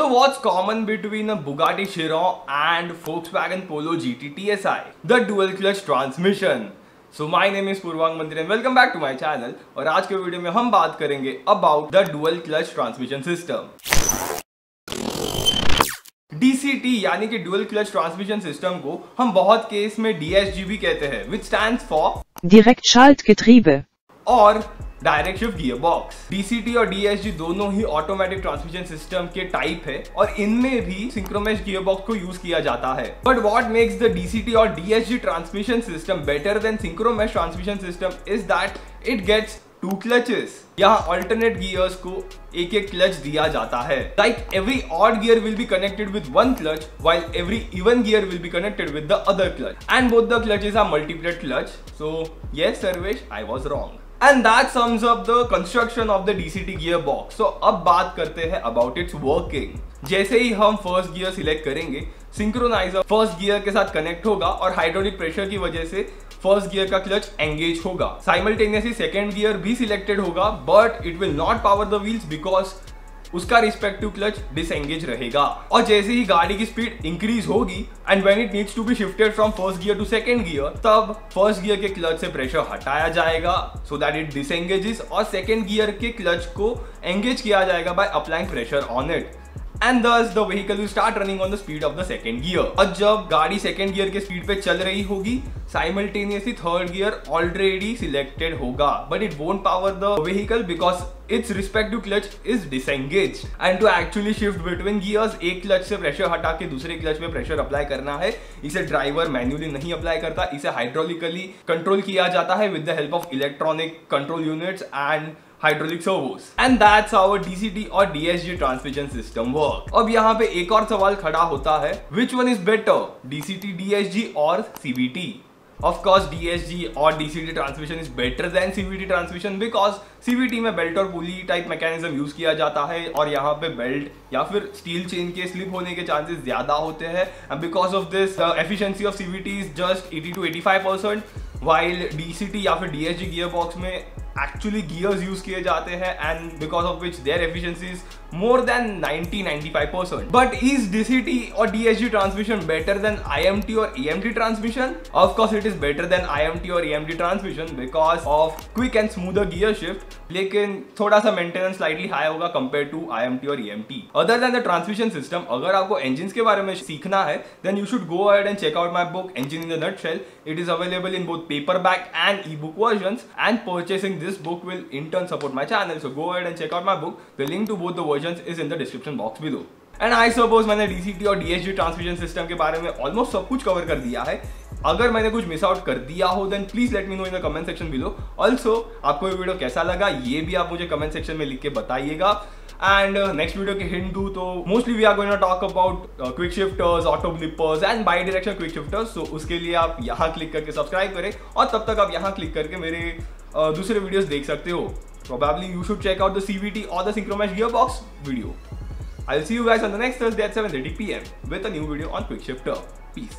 So what's common between a Bugatti Chiron and Volkswagen Polo GT TSI? The dual clutch transmission. So my name is Purvang Mandir and welcome back to my channel और आज के video में हम बात करेंगे about the dual clutch transmission system DCT यानी कि dual clutch transmission system को हम बहुत केस में DSG भी कहते हैं विच स्टैंड फॉर Direktschaltgetriebe और direct shift gear box DCT और डीएसजी दोनों ही ऑटोमेटिक ट्रांसमिशन सिस्टम के टाइप है और इनमें भी सिंक्रोमेश गियर बॉक्स को यूज़ किया जाता है। But what makes the DCT और DSG transmission system better than synchromesh transmission system is that it gets two clutches यहाँ अल्टरनेट गियर्स को एक एक क्लच दिया जाता है। Like every odd gear will be connected with one clutch while every even gear will be connected with the other clutch and both the clutches are multiplate clutch so yes Sarvesh I was wrong and that sums up the construction of the DCT gear box so अब बात करते हैं about it's working जैसे ही हम first gear select करेंगे synchronizer first gear के साथ कनेक्ट होगा और हाइड्रोलिक प्रेशर की वजह से फ़र्स्ट गियर का क्लच एंगेज होगा. साइमल्टेनियसली सेकेंड गियर भी सिलेक्टेड होगा but it will not power the wheels because उसका रिस्पेक्टिव क्लच डिसएंगेज रहेगा। और जैसे ही गाड़ी की स्पीड इंक्रीज होगी and when it needs to be shifted from first gear to second gear तब फ़र्स्ट गियर के क्लच से प्रेशर हटाया जाएगा सो दैट इट डिसएंगेजेस और सेकंड गियर के क्लच को एंगेज किया जाएगा by applying pressure on it and thus the vehicle will start running on the speed of the second gear और जब गाड़ी सेकेंड गियर के स्पीड पे चल रही होगी simultaneously third gear already selected होगा but it won't power the vehicle because its respective clutch is disengage and to actually shift between gears एक क्लच से प्रेशर हटा के दूसरे क्लच में प्रेशर अप्लाई करना है। इसे ड्राइवर मैन्युअली नहीं अप्लाई करता, इसे हाइड्रोलिकली कंट्रोल किया जाता है with the help of electronic control units and hydraulic servos. And that's how a DCT or DSG transmission system work अब यहाँ पे एक और सवाल खड़ा होता है, which one is better DCT DSG और CVT Of course DSG or DCT transmission is better than CVT transmission because CVT में बेल्ट और पुली टाइप मैकेनिज्म यूज़ किया जाता है और यहाँ पे बेल्ट या फिर स्टील चेन के स्लिप होने के चांसेस ज़्यादा होते हैं। And because of this efficiency of CVT is just 80 to 85 percent while DCT या फिर डीएसजी गियर बॉक्स में एक्चुअली गियर्स यूज़ किए जाते हैं and because of which their efficiency is more than 90-95%. But is DCT or DSG transmission better than IMT or EMT transmission? Of course it is better than IMT or EMT transmission because of quick and smoother gear shift लेकिन थोड़ा सा maintenance slightly high होगा compare to IMT और EMT other than the transmission system अगर आपको engine के बारे में सीखना है then you should go ahead and check out my book engine in the nutshell it is available in both paperback and e book version and purchasing this book will in turn support my channel so go ahead and check out my book the link to both the version is in the description box below and I suppose मैंने DCT और DSG transmission system के बारे में almost सब कुछ cover कर दिया है। अगर मैंने कुछ मिस आउट कर दिया हो then please let me know in the comment section below also आपको ये वीडियो कैसा लगा ये भी आप मुझे कमेंट सेक्शन में लिख के बताइएगा। एंड नेक्स्ट वीडियो के हिंट दू तो mostly we are going to talk about quick shifters auto blippers and bi direction quick shifters so उसके लिए आप यहाँ क्लिक करके सब्सक्राइब करें और तब तक आप यहाँ क्लिक करके मेरे uh, दूसरे वीडियोस देख सकते हो। Probably you should check out the CVT or the Synchromesh Gearbox video. I'll see you guys on the next Thursday at 7.30 pm with a new video on Quick Shifter. Peace.